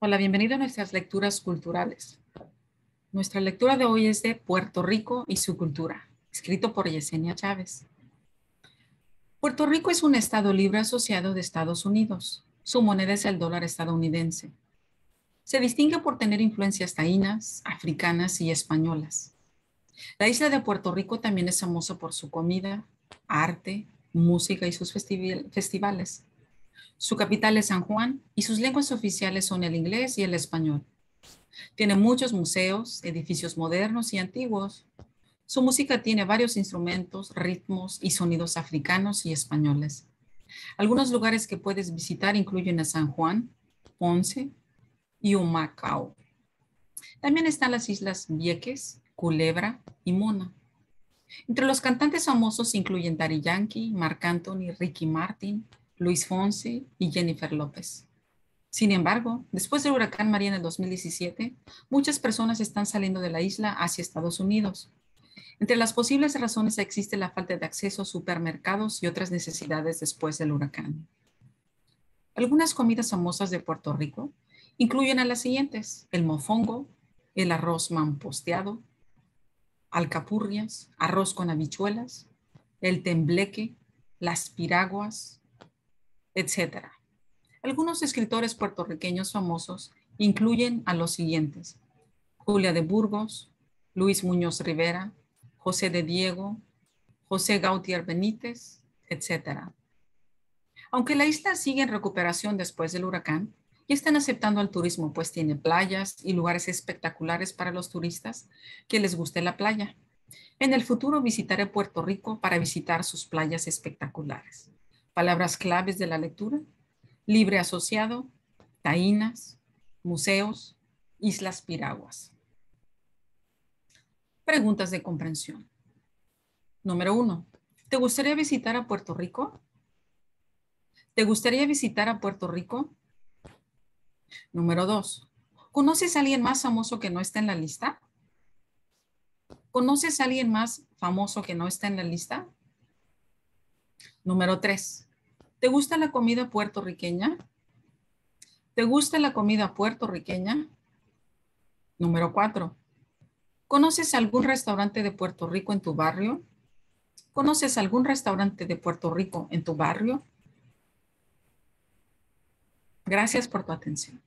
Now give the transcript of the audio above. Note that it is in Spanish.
Hola, bienvenido a nuestras lecturas culturales. Nuestra lectura de hoy es de Puerto Rico y su cultura, escrito por Yesenia Chávez. Puerto Rico es un estado libre asociado de Estados Unidos. Su moneda es el dólar estadounidense. Se distingue por tener influencias taínas, africanas y españolas. La isla de Puerto Rico también es famosa por su comida, arte, música y sus festivales. Su capital es San Juan y sus lenguas oficiales son el inglés y el español. Tiene muchos museos, edificios modernos y antiguos. Su música tiene varios instrumentos, ritmos y sonidos africanos y españoles. Algunos lugares que puedes visitar incluyen a San Juan, Ponce y Humacao. También están las islas Vieques, Culebra y Mona. Entre los cantantes famosos incluyen Daddy Yankee, Marc Anthony, Ricky Martin, Luis Fonsi y Jennifer López. Sin embargo, después del huracán María en el 2017, muchas personas están saliendo de la isla hacia Estados Unidos. Entre las posibles razones existe la falta de acceso a supermercados y otras necesidades después del huracán. Algunas comidas famosas de Puerto Rico incluyen a las siguientes, el mofongo, el arroz mamposteado, alcapurrias, arroz con habichuelas, el tembleque, las piraguas, etc. Algunos escritores puertorriqueños famosos incluyen a los siguientes. Julia de Burgos, Luis Muñoz Rivera, José de Diego, José Gautier Benítez, etc. Aunque la isla sigue en recuperación después del huracán, y están aceptando al turismo, pues tiene playas y lugares espectaculares para los turistas que les guste la playa. En el futuro visitaré Puerto Rico para visitar sus playas espectaculares. Palabras claves de la lectura. Libre asociado, taínas, museos, islas piraguas. Preguntas de comprensión. Número uno. ¿Te gustaría visitar a Puerto Rico? ¿Te gustaría visitar a Puerto Rico? Número dos. ¿Conoces a alguien más famoso que no está en la lista? ¿Conoces a alguien más famoso que no está en la lista? Número tres. ¿Te gusta la comida puertorriqueña? ¿Te gusta la comida puertorriqueña? Número cuatro. ¿Conoces algún restaurante de Puerto Rico en tu barrio? ¿Conoces algún restaurante de Puerto Rico en tu barrio? Gracias por tu atención.